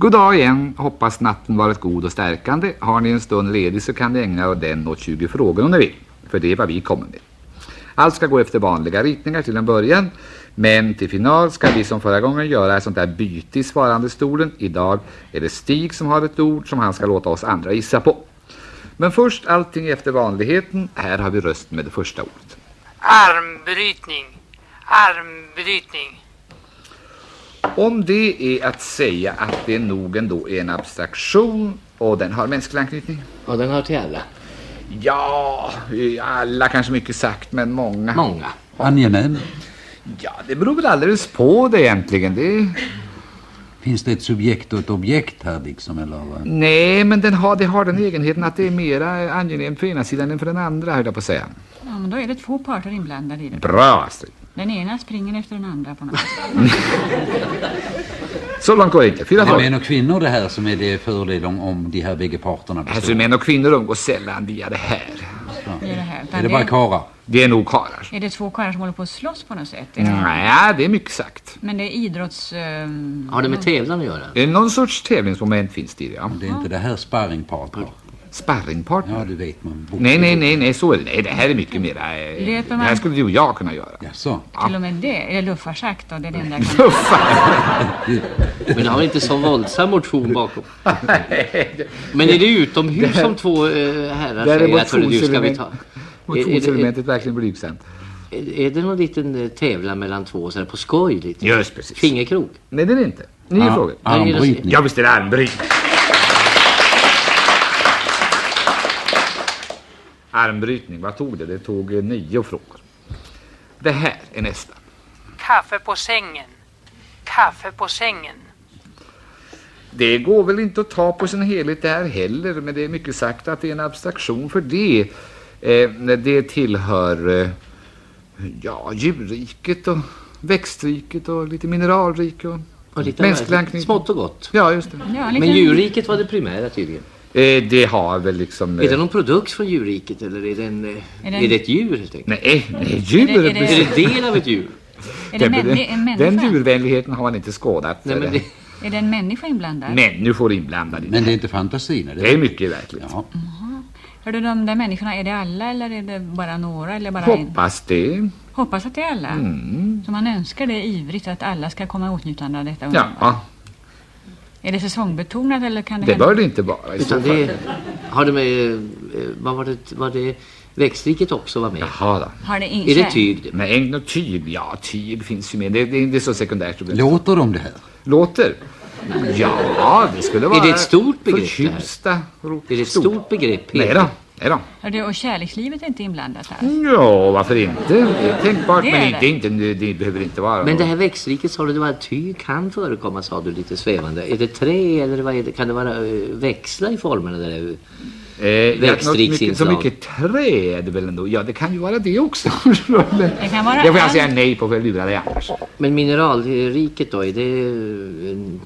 God dag igen, hoppas natten varit god och stärkande. Har ni en stund ledig så kan ni ägna den åt 20 frågor om ni vill. För det är vad vi kommer med. Allt ska gå efter vanliga ritningar till en början. Men till final ska vi som förra gången göra ett sånt där byte i svarandestolen. Idag är det Stig som har ett ord som han ska låta oss andra gissa på. Men först allting efter vanligheten. Här har vi röst med det första ordet. Armbrytning. Armbrytning. Om det är att säga att det nog ändå är en abstraktion och den har mänsklig anknytning. Och den hör till alla. Ja, alla kanske mycket sagt, men många. Många. Angenäm. Ja, det beror väl alldeles på det egentligen. Det... Finns det ett subjekt och ett objekt här liksom? Eller? Nej, men den har, det har den egenheten att det är mera angenämt för ena sidan än för den andra, höll jag på att säga. Ja, men då är det två parter inblandade i det. Bra, Astrid. Den ena springer efter den andra på något sätt. Så långt går det inte. Fyra Det är män och kvinnor det här som är det fördel om, om de här bägge parterna består. Alltså män och kvinnor umgås sällan via det här. Det är det här. Är det bara karlar? Det är nog karlar. är det två karlar som håller på att slåss på något sätt? Är det, Nej, det är mycket sagt. Men det är idrotts... ehm, Har det med tävlan att göra? Någon sorts tävlingsmoment finns det, ja. Det är inte det här sparringpartner? Sparringpartner? Ja, det vet man. Nej, nej, nej, nej, så är det. Nej, det här är mycket mera... eh, Det här skulle du och jag kunna göra. Jaså? Till och med det. Är det luffarschack då? Det är enda jag kan... Men det har inte så våldsam motion bakom. Men är det utomhus som två eh, herrar Där är säger att du ska vi ta? Motionselementet verkligen blygsamt. är, det någon liten eh, tävlan mellan två så här på skoj lite? Just precis. Fingerkrok? Nej, det är det inte. Nio Ja, frågor. Armbrytning. Ja, visst är det armbrytning. Armbrytning, vad tog det? Det tog eh, nio frågor. Det här är nästa. Kaffe på sängen. Kaffe på sängen. Det går väl inte att ta på sin helhet där heller, men det är mycket sagt att det är en abstraktion för det. Eh, det tillhör eh, ja, djurriket och växtriket och lite mineralrik och Och lite mänsklig anknytning. Smått och gott. Ja, just det. Ja, en Men djurriket var det primära tydligen. Eh, det har väl liksom... Är det Eh, någon produkt från djurriket eller är det, en, eh, Är det är en- det ett djur helt enkelt? nej, nej, djur. Är det- är det- Är det del av ett djur? Är det Den- män, den, en den djurvänligheten har man inte skådat. Nej, men det, Är det en människa inblandad? Människor inblandade. Men det är inte fantasin? Är det? Det är mycket verkligt. Ja. Hör du, de där människorna, är det alla eller är det bara några eller bara en? Hoppas det. Hoppas att det är alla. Så man önskar det ivrigt att alla ska komma i åtnjutande av detta underbara. Ja, Är det säsongbetonat eller kan det, det hända- bör det inte vara i så utan fall. det har det med, eh, vad var det, var det växtriket också var med? Jaha då. Har det in... Är det tyg det? Men ägn och tyg, ja tyg finns ju med. Det, det, det är så sekundärt. Låter de det här? Låter? Ja, det skulle vara... det ett stort begrepp, det här? Förtjusta. Är det ett stort begrepp? Nej då. Hör du, och kärlekslivet är inte inblandat här? Ja, varför inte? Det är tänkbart, Det är men det. det, är inte, det, det behöver inte vara... Men det här växtriket sa du, det var tyg kan förekomma sa du lite svävande. Är det trä eller vad är det? Kan det vara eh, växla i formerna där? Eh, mycket, så växtriksinslag. mycket trä är det väl ändå. Ja, det kan ju vara det också. Det kan vara det får jag säga nej på för jag lurar dig annars. Men mineralriket då, är det en,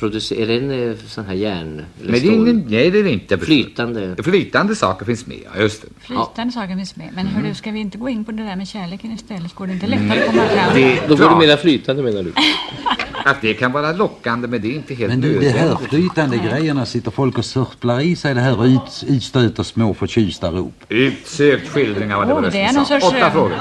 producer, är det en eh, sån här järn? Eller Nej, det är, ingen- nej, det är det inte. Flytande? Flytande saker finns med, ja, just det. Flytande saker finns med. Men hör du, ska vi inte gå in på det där med kärleken istället? Går det inte lättare att komma fram? det Då går ja, det mera flytande menar du? Att det kan vara lockande, men det är inte helt Men du, det här flytande grejerna sitter folk och sörplar i sig det här och ut, utstöter små förtjusta rop. Utsökt skildring av vad det Oh, var det är någon sorts, Åtta eh, frågor.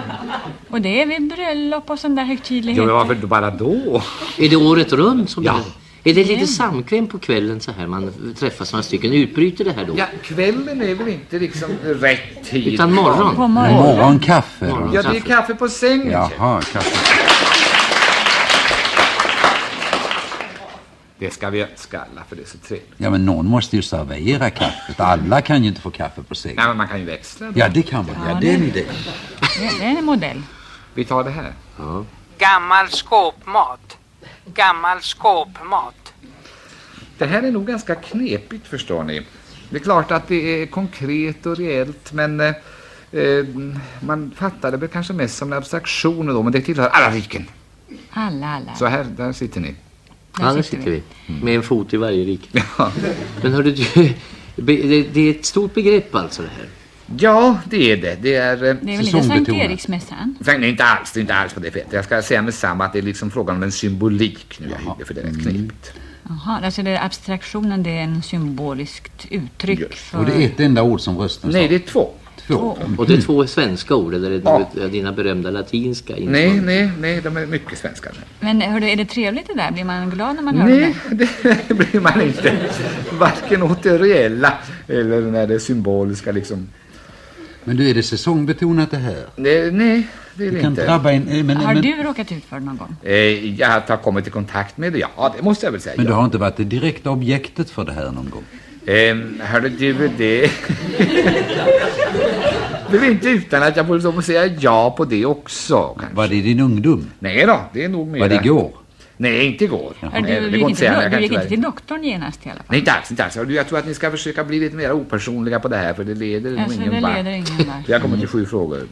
Och det är vid bröllop och sån där högtidlighet. Jo, men varför bara då? Är det året runt som Ja. det är? det lite samkväm på kvällen så här man träffas några stycken? Utbryter det här då? Ja, kvällen är väl inte liksom rätt tid. Utan morgon? På Men morgonen. morgonkaffe? Morgon. Ja, det är kaffe på sängen. Jaha, kaffe. Det ska vi önska alla, för det är så trevligt. Ja, men någon måste ju servera kaffet. Alla kan ju inte få kaffe på sängen. Nej, men man kan ju växla. då. Ja, det kan man. Ja, det är en idé. Det det är en modell. Vi tar det här. Gammal skåpmat. Gammal skåpmat. Det här är nog ganska knepigt, förstår ni. Det är klart att det är konkret och reellt, men eh, eh, man fattar det väl kanske mest som en abstraktion då, men det tillhör alla riken. Alla, alla. Så här, där sitter ni. Ja, där sitter vi. Med en fot i varje rike. Ja. Men hörde du, be- det, det är ett stort begrepp alltså det här. Ja, det är det. Det är... eh, Det är väl inte Sankt. Eriksmässan? Nej, inte alls. Det är inte alls på det fettet. Jag ska säga med samma att det är liksom frågan om en symbolik nu. Jag hygge, för det är rätt knepigt. Jaha, alltså det, abstraktionen det är en symboliskt uttryck Just. för... Och det är ett enda ord som rösten Nej, sa. det är två. två. Och det är två svenska ord eller är det Ja. dina berömda latinska inslag? Nej, nej, nej, de är mycket svenska. Men hördu, är det trevligt det där? Blir man glad när man hör det? Nej, det blir man inte. Varken åt det reella eller när det symboliska liksom. Men du, är det säsongbetonat det här? Nej, nej det är Det det kan inte. drabba en... eh, Men, Har men, du råkat ut för det någon gång? Eh, Jag har kommit i kontakt med det, ja det måste jag väl säga. men du har inte varit det direkta objektet för det här någon gång? Eh, hörde du det? det är inte utan att jag får säga ja på det också. Kanske. Var det i din ungdom? Nej då, det är nog mer. Var det igår? Nej, inte igår. Du, det går inte men du gick inte till doktorn genast i alla fall? Nej, inte alls, inte alls. Jag tror att ni ska försöka bli lite mer opersonliga på det här för det leder nog Alltså, ingen vart. leder ingen vart. Jag kommer till sju frågor.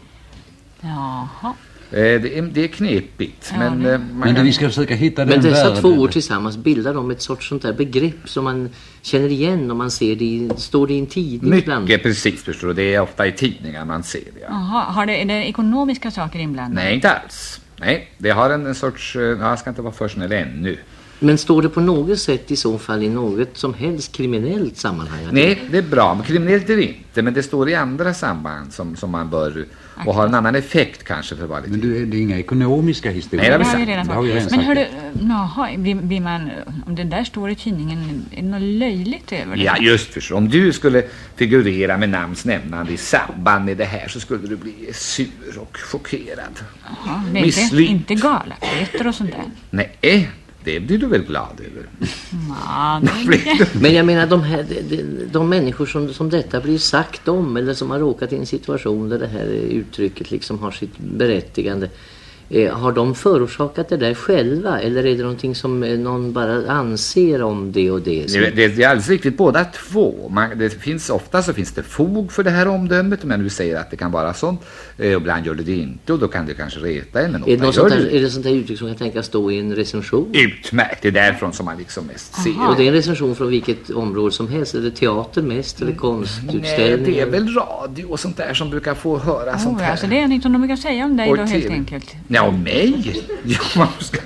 Jaha. Eh, det, är, det är knepigt, Ja, men det- eh, Men kan... vi ska försöka hitta Men den dessa världen. två ord tillsammans bildar de ett sorts sånt där begrepp som man känner igen om man ser det i, står det i en tidning ibland. Mycket precis förstår du. Det är ofta i tidningar man ser det. Ja. Jaha, har det, är det ekonomiska saker inblandade? Nej, inte alls. Nej, det har en, en sorts... Eh, ja, jag ska inte vara för snäll ännu. Men står det på något sätt i så fall i något som helst kriminellt sammanhang? Nej, det är bra. Men kriminellt är det inte. Men det står i andra samband som, som man bör... Och har en annan effekt kanske för lite... Men du, det är inga ekonomiska historier? Nej, Det har vi redan har vi redan sagt. Men sagt. hördu, jaha, blir, blir man, om det där står i tidningen, är det något löjligt över det? Ja, just förstå. Om du skulle figurera med namns nämnande i samband med det här så skulle du bli sur och chockerad. Jaha, det är inte, inte galapeter och sånt där? Nej, det blir du väl glad över? Det, Men jag menar de, här, de, de, de människor som, som detta blir sagt om eller som har råkat i en situation där det här uttrycket liksom har sitt berättigande. Eh, har de förorsakat det där själva eller är det någonting som eh, någon bara anser om det och det? Det, det, det är alldeles riktigt båda två. Man, det finns, ofta så finns det fog för det här omdömet men du säger att det kan vara sånt. Eh, och ibland gör det det inte och då kan det kanske reta en. Är det, sånt det där, är det sånt där uttryck som kan tänkas stå i en recension? Utmärkt, det är därifrån som man liksom mest ser. Och det är en recension från vilket område som helst? Är det teater mest eller Nej, konstutställningar? det är väl radio och sånt där som brukar få höra sånt oh, här. alltså det är någonting som de brukar säga om dig då helt enkelt. Ja, och mig? Ja, man ska...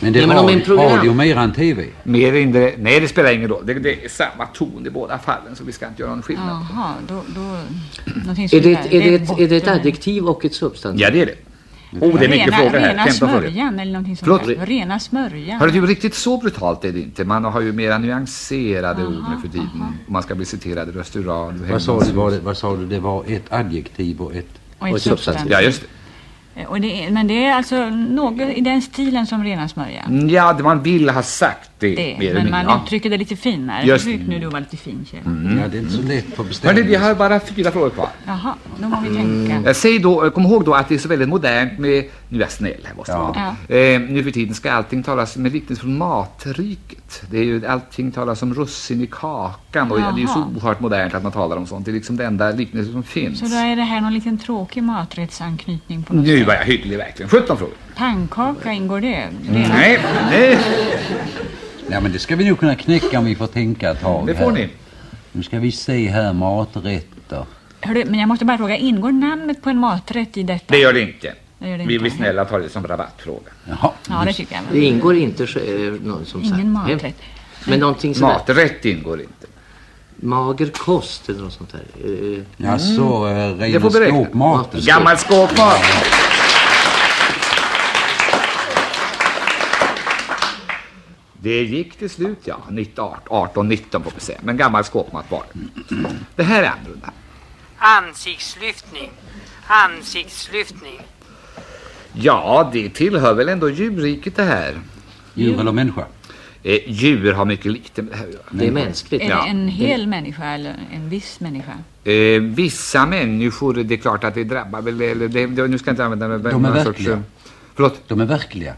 Men det är Ja, men om radio, en program- radio mer än TV. Mer mindre, nej det spelar ingen roll. Det, det är samma ton i båda fallen så vi ska inte göra någon skillnad. Jaha, då... då Är det, ett, är, det ett, är det ett adjektiv och ett substantiv? Ja, det är det. Oh, det är mycket rena, frågor här. Rena 15 frågor. smörjan eller någonting sånt Förlåt? där. Rena smörjan. Hörru du, riktigt så brutalt är det inte. Man har ju mera nyanserade ord nu för tiden. Om man ska bli citerad i röst ur radio. Vad sa, du, vad, vad sa du? Det var ett adjektiv och ett... och ett och substantiv. substantiv. Ja, just det. Och det men det är alltså något i den stilen som rena smörjan. Mm, Ja, det man vill ha sagt det. Det, men mindre. man Ja. uttrycker det lite finare. Just Försök nu du vara lite fin Kjell. Ja, det är inte så lätt att bestämma. Hörni, vi har bara fyra frågor kvar. Jaha, då må vi tänka. Eh, Säg då, eh, kom ihåg då att det är så väldigt modernt med, nu är jag snäll här måste Ja. vara. eh, Nu för tiden ska allting talas med liknelse från matriket. Det är ju, allting talas om russin i kakan och det är ju så Jaha. oerhört modernt att man talar om sånt. Det är liksom det enda liknelse som finns. Så då är det här någon liten tråkig maträttsanknytning på något Nu sätt. var jag hygglig verkligen. 17 frågor. Pannkaka, ingår det? Rena- Nej, nej, Ja, men det ska vi nog kunna knäcka om vi får tänka ett tag det får här. ni. Nu ska vi se här, maträtter. Hörru, men jag måste bara fråga, ingår namnet på en maträtt i detta? Det gör det inte. Det gör det Vi inte. blir snälla ta det som rabattfråga. Jaha. Ja, det tycker jag. Det ingår inte som sagt. Ingen maträtt. Men någonting sådär. Maträtt ingår inte. Mager kost eller något sånt där. Eh, Ja, så eh, Det rena skåpmaten. Gammal skåpmat. Det gick till slut, ja. 18-19 får vi säga. Men gammal skåpmat var det. Det här är annorlunda. Ansiktslyftning. Ansiktslyftning. Ja, det tillhör väl ändå djurriket det här. Djur eller människa? Eh, djur har mycket lite med det här att göra. det är mänskligt. Är Ja. en hel människa eller en viss människa? Eh, vissa människor, det är klart att det drabbar väl, eller det, det, nu ska jag inte använda någon De är verkliga. eh, Förlåt? De är verkliga.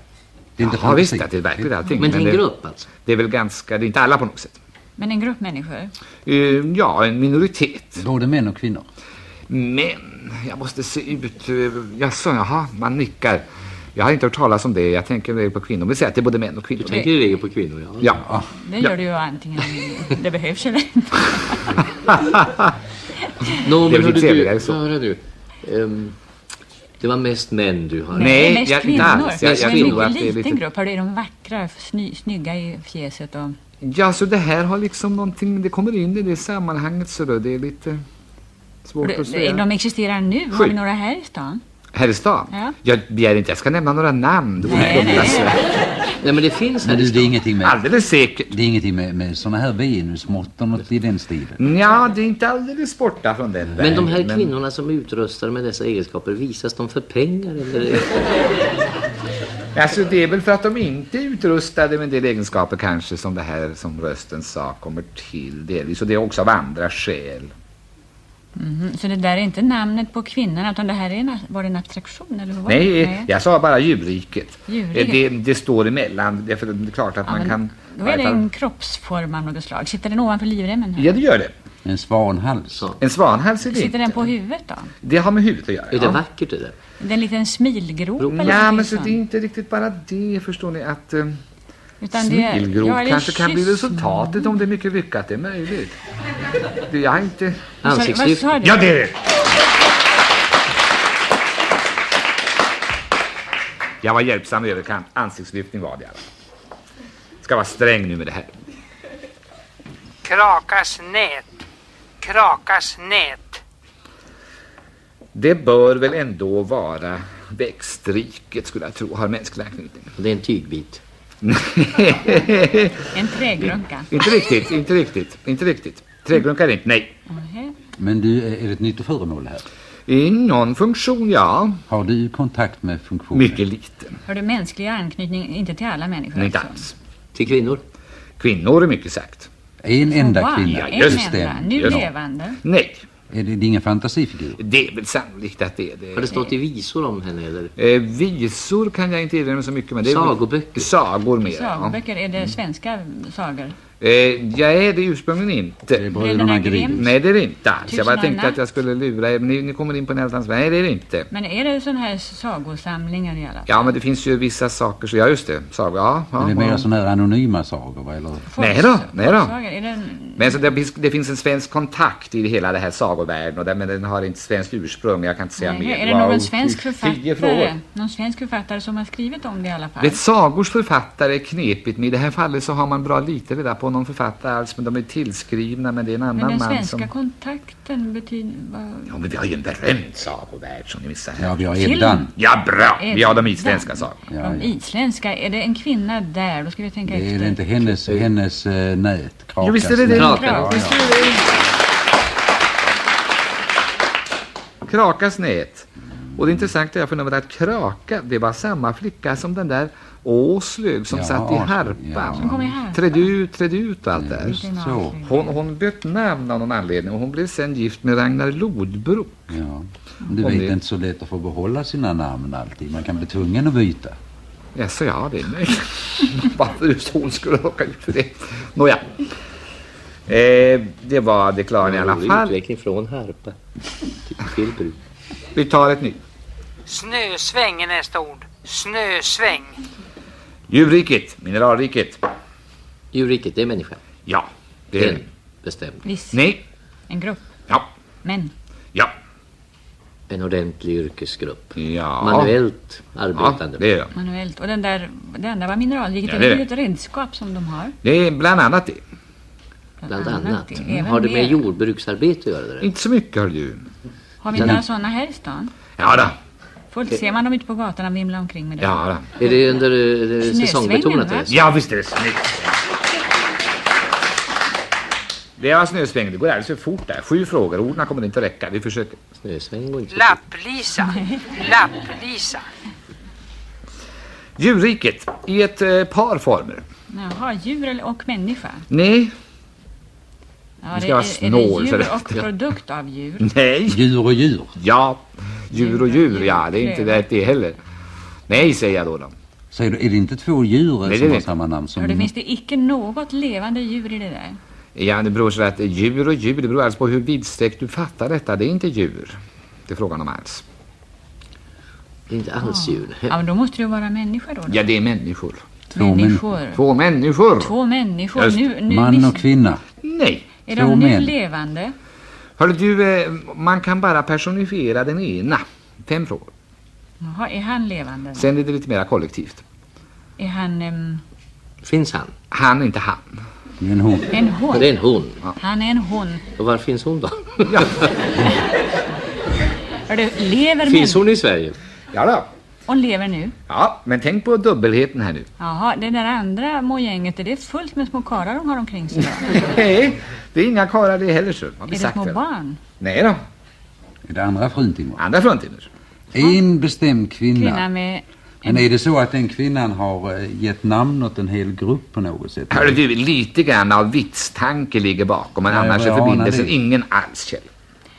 Det är inte Ja visst, att det är verkligt allting. Men till en det, grupp alltså? det är väl ganska, det är inte alla på något sätt. Men en grupp människor? Eh, ja, en minoritet. Både män och kvinnor. Men jag måste se ut... eh, Jaså, jaha, man nickar. Jag har inte hört talas om det. Jag tänker väl på kvinnor. Vi säger att det är både män och kvinnor. Tänker i regel på kvinnor, ja. Ja. Det gör du ju antingen det behövs eller inte. Nå, Det är väl men hörde trevligare du, så. hörde du. Ehm, det var mest män du har. Nej, det är mest jag- inte kvinnor. alls. Jag- det jag är en tror att mycket det är liten lite- grupp. Hör du, är de vackra, sny, snygga i fjäset och... Ja, så det här har liksom någonting, det kommer in i det sammanhanget så då, det är lite svårt att De, säga. de existerar nu. Har Sju. vi några här i stan? Här i stan? Ja. Jag begär inte jag ska nämna några namn. Det Nej, nej. Nej men det finns här Men i du, det är stan. ingenting med, Alldeles säkert. det är ingenting med, med såna här Venusmått och något i den stilen. Ja, det är inte alldeles borta från den Men de här vägen, kvinnorna som är utrustade med dessa egenskaper, visas de för pengar eller? Alltså det är väl för att de inte är utrustade med en del egenskaper kanske som det här som rösten sa kommer till delvis. Och det är också av andra skäl. Mhm, Så det där är inte namnet på kvinnorna utan det här är en, var det en abstraktion eller vad var Nej, det? jag sa bara djurriket. Djurriket. Det, det står emellan. Det är, för det är klart att Ja, man kan... Då är det en kroppsform av något slag. Sitter den ovanför livremmen? Här? Ja, det gör det. En svanhals. Så. En svanhals är det Sitter inte. den på huvudet då? Det har med huvudet att göra. Är det ja. vackert det där? Det är en liten smilgrop Ja, men så det är inte riktigt bara det, förstår ni, att eh, Utan det är- smilgrop kanske kan bli resultatet om det är mycket lyckat. Det är möjligt. Det, jag har inte... Ansiktslyft? Ja, det är det. Jag var hjälpsam i överkant. Ansiktslyftning var det i alla fall. Ska vara sträng nu med det här. Krakas nät. Krakas nät. Det bör väl ändå vara växtriket skulle jag tro har mänsklig anknytning. Det är en tygbit. En trägrunka. inte riktigt, inte riktigt, inte riktigt. Trägrunkar är det inte, nej. Men du, är det ett nyttoföremål här? I någon funktion, ja. Har du kontakt med funktionen? Mycket liten, Har du mänsklig anknytning, inte till alla människor? men inte alltså? alls. Till kvinnor? Kvinnor är mycket sagt. En enda Wow, kvinna? Ja, en just enda, det. nu Just levande. Nej, Är det, det är ingen fantasifigur? det är väl sannolikt att det är det. Har det stått i visor om henne eller? Eh, visor kan jag inte erinra mig så mycket men det är Sagoböcker? Sagor mer. Sagoböcker, är det svenska sagor? Ja. Eh, jag är det ursprungligen Det är inte. bröderna Grimm. Nej det är det inte alls. Jag bara tänkte att jag skulle lura er. Ni, ni kommer in på en helt annan Nej det är det inte. Men är det sådana här sagosamlingar i alla fall? Ja men det finns ju vissa saker så ja just det. Sagor, ja. ja, Är det mer ja. sådana här anonyma sagor? va, Eller? Nej då, nej då. Är det en... Men så det, finns, det finns en svensk kontakt i hela det här sagovärlden och där, men den har inte svenskt ursprung. Jag kan inte säga Nej, mer. är det Wow, någon svensk författare? Någon svensk författare som har skrivit om det i alla fall? Vet, sagors författare är knepigt, men i det här fallet så har man bra lite reda på någon författare alls, men de är tillskrivna, men det är en Men annan den man svenska som... kontakten betyder... Vad... Ja, men vi har ju en berömd sagovärld som ni missar här. Ja, vi har. Eddan. Ja, bra! Vi har de Eddan. isländska sagorna. Ja, De isländska, är det en kvinna där? Då ska vi tänka Det efter. är det inte hennes, hennes eh, nät? Krakas Jo, visst är det det. Krakas. Ja, ja. är. Krakas nät. Och det intressanta är för nummer att Kraka, det var samma flicka som den där Åslög som Ja, satt i harpan. ja. Som kom i harpan. Trädde ut, trädde ut allt där. Så. avsnitt. Hon, hon bytte namn av någon anledning och hon blev sen gift med Ragnar Lodbrok. Ja. Du vet det- inte så lätt att få behålla sina namn alltid. Man kan bli tvungen att byta. Jaså, ja, det är möjligt. Varför just hon skulle råka ut för det. Nåja. Eh, det var det klara i alla fall. Utveckling från harpa till, till bruk. Vi tar ett nytt. Snösväng är nästa ord. Snösväng. Djurriket, mineralriket. Djurriket, det är människan. Ja, det är En det. bestämd. Viss. Nej, En grupp. ja, Män. ja, En ordentlig yrkesgrupp. ja. Manuellt Ja, arbetande. det är det. Manuellt. Och den där, det enda var mineralriket. Ja, det det är ett redskap som de har. Det är bland annat det. Bland annat. det. Även Har det med mer. jordbruksarbete att göra? Det där? Inte så mycket har du. Har vi Den- några sådana här i stan? Ja då. Fullt ser man dem ute på gatorna vimla omkring med det. Ja då. Är det under eh, Snösvängen, säsongbetonat? va? Ja, visst är det snyggt. Det var snösväng. Det går alldeles för fort där. Sju frågor. Orden kommer inte att räcka. Vi försöker. Snösväng går inte. Lapplisa. Lapplisa. Djurriket i ett eh, par former. Jaha, djur och människa. Nej. Ja, Du ska det vara är, snål, är så det djur och produkt av djur? Nej. Djur och djur. Ja. Djur och djur. Ja, det är inte Pröva. det, det heller. Nej, säger jag då. då. Så är det, är det inte två djur Nej, som det har inte. samma namn som... Hör, det finns det icke något levande djur i det där? Ja, det beror så att djur och djur, det beror alltså på hur vidsträckt du fattar detta. Det är inte djur. Det är frågan om alls. Det är inte alls djur. Ja, men då måste det ju vara människor då. då. Ja, det är människor. Två män- människor. Två människor. Två människor. Nu, nu, Man och kvinna. Nej. Är de nu levande? Hörru du, eh, man kan bara personifiera den ena. Fem frågor. Jaha, är han levande? Sen är det lite mera kollektivt. Är han... ehm, Finns han? Han är inte han. En hon. En hon. Det är en hon. Han är en hon. Och var finns hon då? Hördu, lever Finns män... hon i Sverige? Ja då. Hon lever nu. Ja, men tänk på dubbelheten här nu. Jaha, det där andra mågänget, är det fullt med små karlar de har omkring sig? Nej, det är inga karlar det heller så. Har vi Är det sagt små väl? barn? Nej då, Är det andra fruntimmer? andra fruntimmer. En bestämd kvinna. Kvinna med... Men är det så att den kvinnan har eh, gett namn åt en hel grupp på något sätt? Hörru du, lite grann av vitstanke ligger bakom, men Ja, annars är förbindelsen det. ingen alls, Kjell.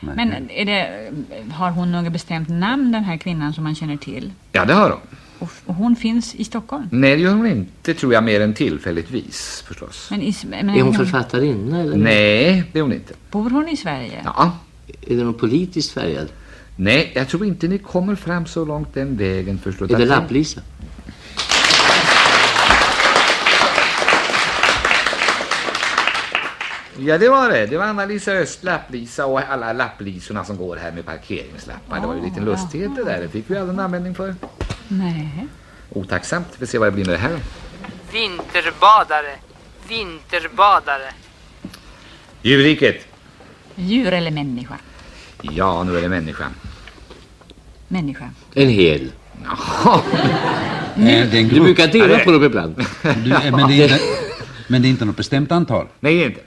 Nej. Men är det, har hon något bestämt namn den här kvinnan som man känner till? Ja, det har hon. Och, och hon finns i Stockholm? Nej, det gör hon inte, tror jag, mer än tillfälligtvis, förstås. Men, i, men Är hon författarinna eller? Nej, det är hon inte. Bor hon i Sverige? Ja. Är det någon politiskt färgad? Nej, jag tror inte ni kommer fram så långt den vägen, förstås. Är det Lapp-Lisa? Ja, det var det. Det var Anna-Lisa Öst, Lapp-Lisa och alla lapplisorna som går här med parkeringslappar. Det var ju en liten lustighet det där. Det fick vi aldrig en användning för. Nej. Otacksamt. Vi får se vad det blir med det här. Vinterbadare. Vinterbadare. Djurriket. Djur eller människa? Ja, nu är det människan. Människa. En hel. Jaha. Eh, Du brukar dela Ja, på dem ibland. Du, eh, men, det är inte, men det är inte något bestämt antal? Nej,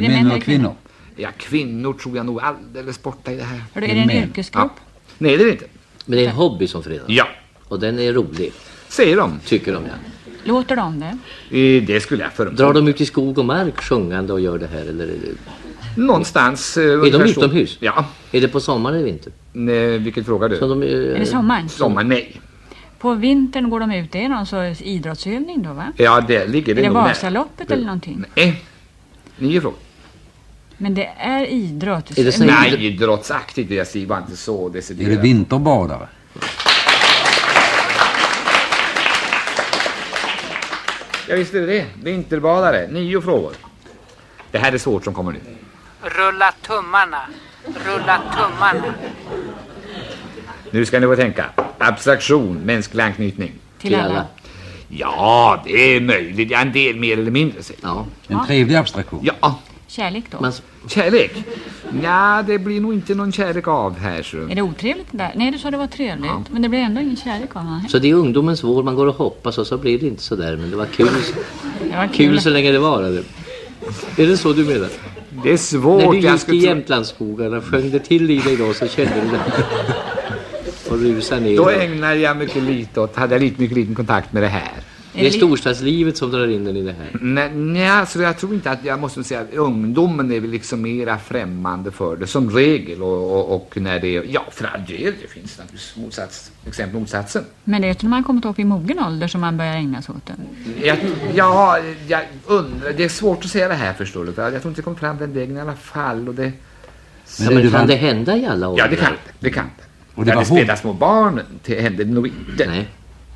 det är. Är Är det män eller kvinnor? Ja, kvinnor tror jag nog alldeles borta i det här. Är det en Män. yrkesgrupp? Ja. Nej, det är det inte. Men det är en hobby som förenar. Ja, Och den är rolig, säger de. tycker de ja. Låter de det? Eh, Det skulle jag förmoda. Drar de ut i skog och mark sjungande och gör det här eller är det, Någonstans. eh, är de så. utomhus? Ja. Är det på sommaren eller vinter? Nej, vilket frågar du? De, Är eh, det sommaren? Sommar, nej. På vintern går de ut, det är någon sorts idrottsövning då va? Ja, det ligger det Är det. Vasaloppet eller någonting? Nej. Nio frågor. Men det är idrott. Är det så- Nej, idrottsaktigt vill jag säga, var inte så Är det deciderat. vinterbadare? Ja, visst är det det. Vinterbadare. Nio frågor. Det här är svårt som kommer nu. Rulla tummarna. Rulla tummarna. Nu ska ni få tänka. Abstraktion, mänsklig anknytning. Till alla. Ja, det är möjligt. Ja, en del mer eller mindre, säger jag. Ja, En trevlig abstraktion? Ja, Kärlek då? man, kärlek. Ja, det blir nog inte någon kärlek av här. Så. Är det otrevligt det där? Nej, du sa det var trevligt. Men det blir ändå ingen kärlek av honom. så det är ungdomens vår, man går och hoppas och så blir det inte så där. Men det var kul, Det var kul så länge det varade. Är det så du menar? Det är När svårt. du jag gick i Jämtlandsskogarna, sjöng det till i dig då så kände du det? Och rusa ner. Då ägnar jag mycket lite åt, hade jag lite mycket liten kontakt med det här. Det är storstadslivet som drar in den i det här. Nej, nej, alltså jag tror inte att jag måste säga att ungdomen är väl liksom mera främmande för det som regel och, och, och när det är, ja för all del, det finns naturligtvis motsats, exempel motsatsen. Men det är när man kommit upp i mogen ålder som man börjar ägna sig åt det. Jag, ja, jag undrar, det är svårt att säga det här förstår du, för jag tror inte det kommer fram den vägen i alla fall och det, Ja, men det kan det hända i alla åldrar? ja det kan det, det kan det. Och det När var det spelar små barn till hände det nog inte. Nej.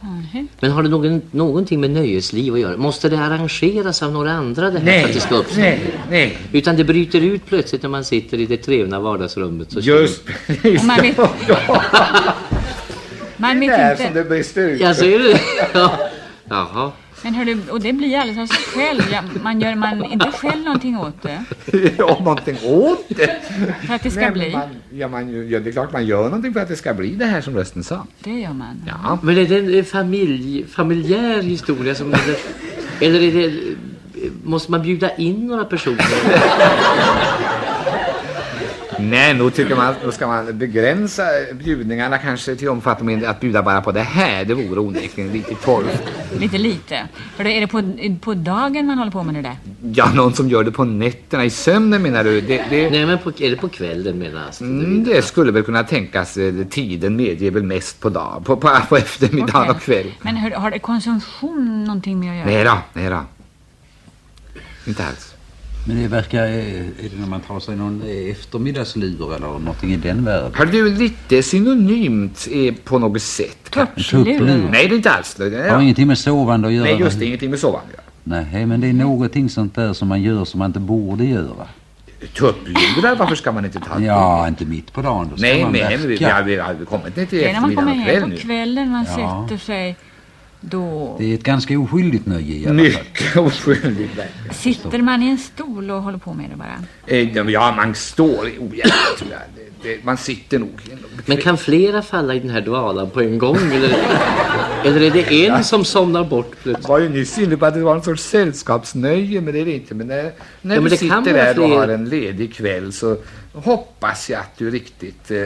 Mhm. Men har det någon, någonting med nöjesliv att göra? Måste det arrangeras av några andra det här för att det ska uppstå? nej, nej. Utan det bryter ut plötsligt när man sitter i det trevna vardagsrummet. Så Just precis. Man vet- ja, Man det vet är där som inte. det brister ut. Ja, ser du det? Ja. Jaha. Men hörru, och det blir alldeles av sig själv. Ja, man gör man inte själv någonting åt det. Om någonting åt det. För att det ska Nej, men bli. Man, ja, man, ja, det är klart man gör någonting för att det ska bli det här som rösten sa. Det gör man. Ja. Men är det en familj, familjär historia som... Eller, eller är det, måste man bjuda in några personer? Nej, nog tycker man då ska man begränsa bjudningarna kanske till omfattningen att bjuda bara på det här. Det vore onekligen lite torrt. Lite lite. För då är det på, på dagen man håller på med det där. Ja, någon som gör det på nätterna i sömnen menar du? Det, det, Nej, men på, är det på kvällen menar Astrid? mm, det skulle väl kunna tänkas. eh, Tiden medger väl mest på dag, på, på, på eftermiddagen Okej. och kväll. Men hör, har det konsumtion någonting med att göra? Nej då, nej då. Inte alls. Men det verkar... eh, Är det när man tar sig någon eh, eftermiddagslur eller någonting i den världen? Har du lite synonymt eh, på något sätt? kanske? Nej, det är inte alls. Det är- Har ingenting med sovande att göra? Nej, just det. Ingenting med sovande göra. Nej, men det är någonting sånt där som man gör som man inte borde göra. Tupplurar, varför ska man inte ta det? Ja, inte mitt på dagen. Då ska Nej, man men vi, vi, vi har kommit ner till Det är när man eftermiddagen kommer hem på kvällen man Ja. sätter sig Då Det är ett ganska oskyldigt nöje i alla fall. Mycket oskyldigt verkligen. sitter man i en stol och håller på med det bara. Eh, Ja, man står jag. Det, det, man sitter nog. Men kan flera falla i den här dvalan på en gång? Eller, eller är det en som somnar bort Jag plötsligt? var ju nyss inne på att det var en sorts sällskapsnöje, men det är det inte. Men när, när Ja, men du det sitter där och har en ledig kväll så hoppas jag att du riktigt eh,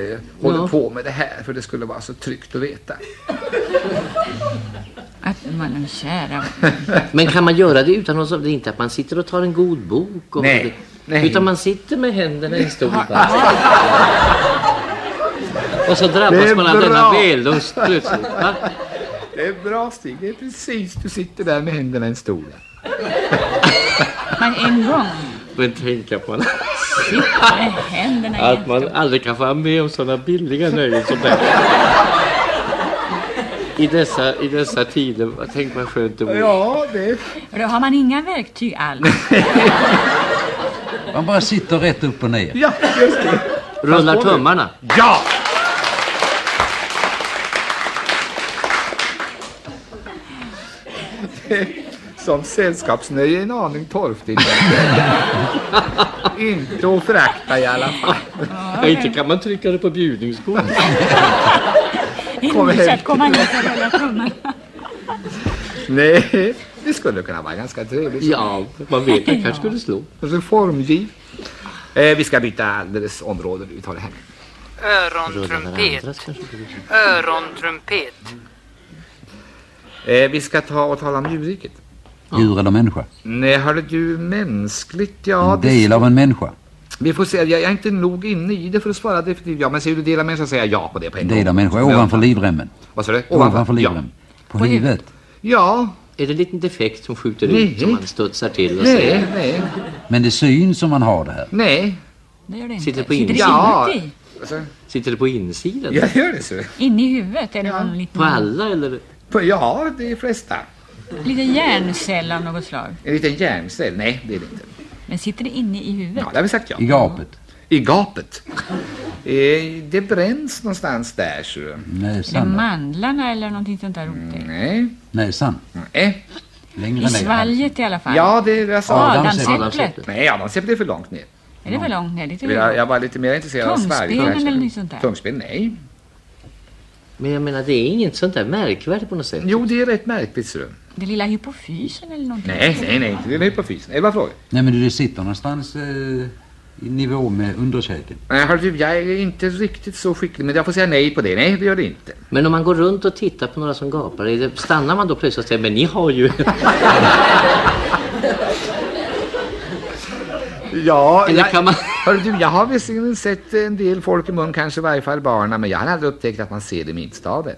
håller Ja. på med det här. För det skulle vara så tryggt att veta. Att man, kära. Men kan man göra det utan att, det är inte att man sitter och tar en god bok? Och Nej, nej. Utan man sitter med händerna i en stol bara. Och så drabbas Det är man av denna vällust plötsligt. Va? Det är bra Stig, det är precis. Du sitter där med händerna i en stol. Man en gång Men tänka på med händerna i att man aldrig kan få vara med om sådana billiga nöjen som det. I dessa, I dessa tider, tänk vad skönt det vore. Ja, det... Och Då har man inga verktyg alls. Man bara sitter rätt upp och ner. Ja, just det. Rullar tummarna. Ja! Som sällskapsnöje en aning torftigt. Inte att förakta i alla fall. Ja, inte kan man trycka det på bjudningsbord. Kom att komma hit och rulla. Nej, det skulle kunna vara ganska trevligt. Ja, man vet det kanske skulle slå. Reformgiv. Eh, vi ska byta alldeles område. Vi tar det här. Örontrumpet. Örontrumpet. Eh, vi ska ta och tala om djurriket. Djur eller människa. Nej, hörde du mänskligt? Ja, En det del av en människa. Vi får se, jag är inte nog inne i det för att svara definitivt ja. Men säger du del av människan säger jag ja på det på en gång. del av människa. Ja. Ovanför livremmen. Vad sa du? Ovanför ja. livremmen. På På huvudet. ja. Är det en liten defekt som skjuter Nej. ut som man studsar till och Nej, säger? nej, Men det syns som man har det här. nej. Det gör det inte. Sitter på det Ja. Alltså, Sitter det på insidan? jag gör det så. Inne i huvudet? Är det Ja. liten, På alla eller? På, ja, det är flesta. Liten hjärncell av något slag? En liten hjärncell? Nej, det är det inte. Men sitter det inne i huvudet? Ja, det har vi sagt ja. I gapet. I gapet. Eh, det bränns någonstans där, så. Näsan. då? mandlarna eller någonting sånt där otäckt? Nej. Näsan. Nej. Längre I ner. svalget i alla fall? Ja, det är det jag sa. Adamsäpplet. Nej, Adamsäpplet är för långt ner. Är det för långt ner? Lite Jag, jag var lite mer intresserad av Tungspenen svalget. eller något sånt där? Tungspel? Nej. Men jag menar, det är inget sånt där märkvärdigt på något sätt. Jo, det är rätt märkligt, ser du. Det lilla hypofysen eller någonting? Nej, nej, nej, inte det är hypofysen. Elva frågor. Nej men det sitter någonstans eh, i nivå med underkäken. Nej, hör du, jag är inte riktigt så skicklig, men jag får säga nej på det. Nej, det gör det inte. Men om man går runt och tittar på några som gapar, stannar man då plötsligt och säger men ni har ju... Ja, Eller kan man... Hör du, jag har visserligen sett en del folk i mun, kanske i varje fall barnen, men jag har aldrig upptäckt att man ser det minsta av det.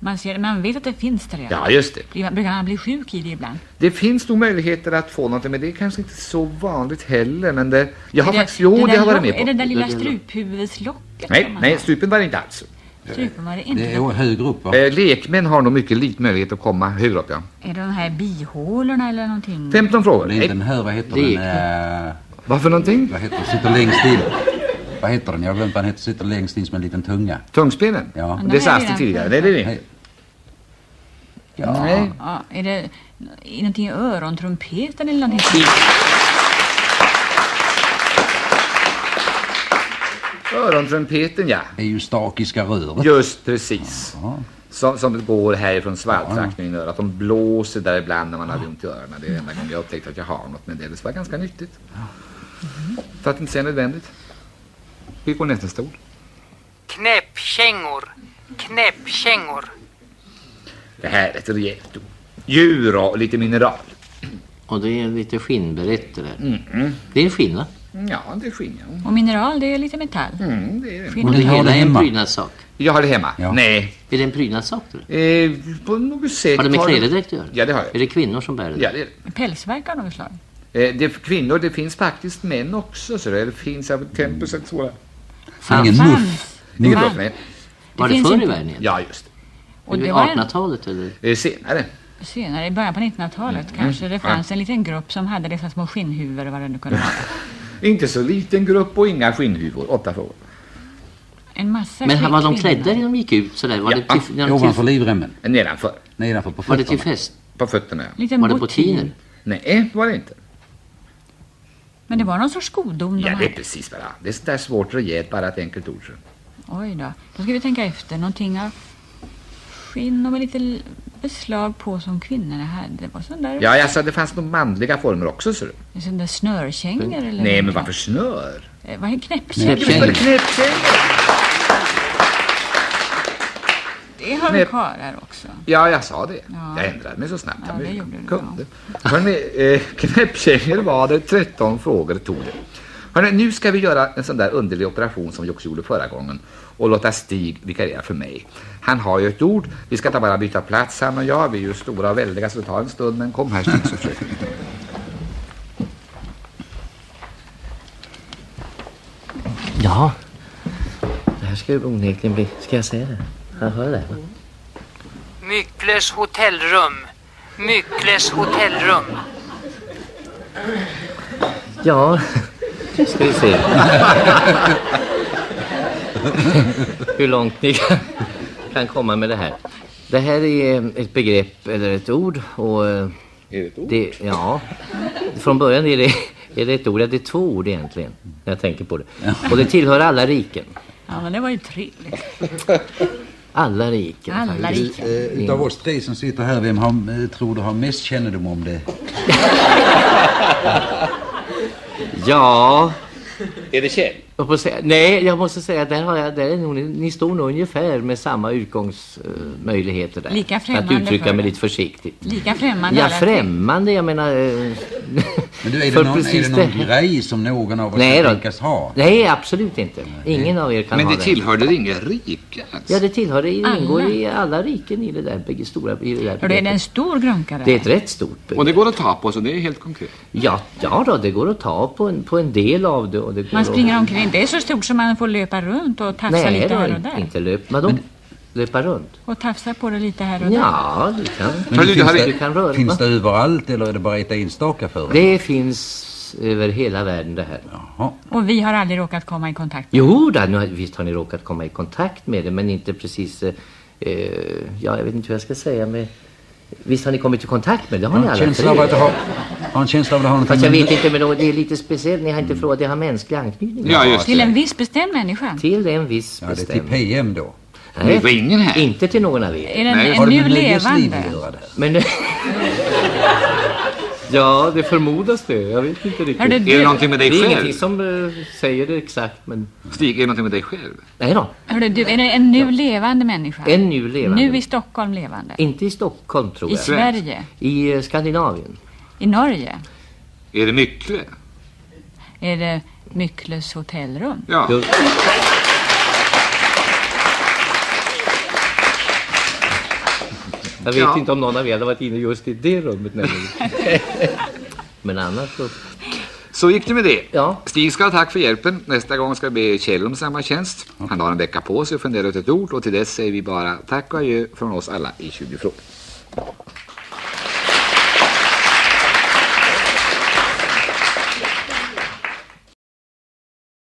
Man, ser, man vet att det finns där redan. Ja, just det. Blir- Brukar man bli sjuk i det ibland? Det finns nog möjligheter att få någonting, men det är kanske inte så vanligt heller. Men det, jag har Är det- faktiskt, jo, det det där har jag varit lock- med Är det på. där lilla struphuvudslocket? Nej, man nej, har? strupen var det inte alls. Strupen var det inte. Det är högre upp va? Eh, lekmän har nog mycket liten möjlighet att komma högre upp, ja. Är det de här bihålorna eller någonting? 15 frågor. Det är inte Nej. den här, vad heter den? Eh, Vad för någonting? vad heter? Sitter längst in. Vad heter den? Jag har glömt vad den heter. Sitter längst in som en liten tunga. Tungspelen? Ja. Det sa Nej, Astrid redan tidigare. Nej, det är det. Ja. Nej. Ja, är det är någonting i örontrumpeten eller någonting? Örontrumpeten, ja. Det är ju stakiska röret. Just precis. Ja. Som, som går härifrån svalgtrakten i örat. De blåser där ibland när man har ont i öronen. Det är enda gången jag upptäckt att jag har något. Men det var ganska nyttigt. För att inte säga nödvändigt. Vi går nästa stol. Knäppkängor. Knäppkängor. Det här är ett rejält ord. Djur och lite mineral. Och det är lite skinnberett det där. Mm. Det är en skinn va? Ja, det är skinn. ja. Och mineral, det är lite metall. Mm, det är det. Skinn Och det har hela är en prydnadssak. Jag har det hemma. Ja. Nej. Är det en prydnadssak? Eh, på något sätt Har det med klädedräkt att göra? Ja, det har Är jag. det kvinnor som bär det? Ja, det är det. Pälsverk av något slag. Eh, det är kvinnor, det finns faktiskt män också. Så det finns av tempus ett sådant. Ingen muff. Ingen bluff, nej. Var det finns förr i inte. världen? Ja, just Och Är det det var en, 1800-talet eller? det. Eh, senare. senare, i början på 1900-talet kanske, det fanns en liten grupp som hade dessa små skinnhuvor och vad det nu kunde vara. Inte så liten grupp och inga skinnhuvor. Åtta frågor. en massa Men var de klädda när de gick ut sådär? Var Ja. det till, när de Ovanför till, livremmen. Nedanför. Nedanför på var det till fötterna. fest? På fötterna. ja. Lite Var det bottiner. Nej, det var det inte. Men det var någon sorts skodom de Ja, det är precis vad det är. Sånt där svårt att ge ett bara ett enkelt ord. så. Oj då. Då ska vi tänka efter. Någonting av skinn och med lite beslag på som kvinnorna hade. Det var sån där, Ja, alltså det fanns nog manliga former också, ser du. sån där snörkängor eller Nej, vad men varför snör? var. Eh, Vad är knäppkängor? Knäppkängor. Knäppkängor! Det har vi kvar här också. Ja, jag sa det. Ja. Jag ändrade mig så snabbt Ja, jag kunde. Hörrni, eh, knäppkängor var det, 13 frågor tog det. Hörrni, nu ska vi göra en sån där underlig operation som vi också gjorde förra gången och låta Stig vikariera för mig. Han har ju ett ord, vi ska ta bara byta plats han och jag, vi är ju stora och väldiga så det tar en stund, men kom här Stig så försöker vi. Ja. Det här ska ju onekligen bli... Ska jag säga det? Jag hör det. Myckles hotellrum. Myckles hotellrum. Ja, ska vi se. Hur långt ni kan, kan komma med det här. Det här är ett begrepp eller ett ord och eh, Är det ett ord? det, ja, från början är det, är det ett ord, ja, det är två ord egentligen när jag tänker på det. Och det tillhör alla riken. Ja, men det var ju trevligt. Alla riken. Alla faktiskt. riken. Eh, utav oss tre som sitter här, vem har, eh, tror du har mest kännedom om det? Ja, Är det Kjell? Jag får säga, nej, jag måste säga att där har jag, där är nog, ni står nog ungefär med samma utgångsmöjligheter där. Lika För att främmande uttrycka mig lite försiktigt. Lika främmande Ja, främmande, jag menar... eh, Men du, är det någon, är det någon det- grej som någon av oss Nej kan tänkas ha? Nej, absolut inte. Ingen av er kan Men ha det det. tillhörde inga rike alltså. Ja, det tillhör, det ingår i alla riken i det där bägge stora... I det, där Och det är en stor grunka det är ett rätt stort begrepp. Och det går att ta på så det är helt konkret. Ja, ja då, det går att ta på en, på en del av det. Och det går Man att- springer omkring. Det är så stort som man får löpa runt och tafsa Nej, lite här och där. inte löp. Vadå? Löpa runt? Och tafsa på det lite här och där. Ja, du kan. Men du, finns, det, Du kan röra. finns det överallt eller är det bara ett enstaka för er? Det finns över hela världen det här. Jaha. Och vi har aldrig råkat komma i kontakt med Jo, då, nu, har- visst har ni råkat komma i kontakt med det, men inte precis... Eh, eh, ja, jag vet inte hur jag ska säga med... Visst har ni kommit i kontakt med det? Har ni en alla känsla av att tre. har, en känsla av att har någonting Fast jag vet inte, men det är lite speciellt. Ni har inte frågat, det har mänsklig anknytning. Ja, just Till det. en viss bestämd människa. Till en viss Ja, det är till bestämd. PM då. Det var ingen här. Inte till någon av Är er. den Nej, en Har det nu levande? Men... ja, det förmodas det. Jag vet inte riktigt. Är du, det någonting med det dig är själv? ingenting som eh, säger det exakt, men... Stig, är det någonting med dig själv? Nej då. hörde du, är det en nu levande människa? En nu levande. Nu i Stockholm levande? Inte i Stockholm, tror I jag. Sverige? I eh, Skandinavien. I Norge? Är det Myckle? Är det Myckles hotellrum? Ja. Jo. Jag vet Ja. inte om någon av er hade varit inne just i det rummet nämligen. Men annars så... Så gick det med det. Ja. Stig ska ha tack för hjälpen. Nästa gång ska vi be Kjell om samma tjänst. Han har en vecka på sig att fundera ut ett ord och till dess säger vi bara tack och adjö från oss alla i 20 frågor.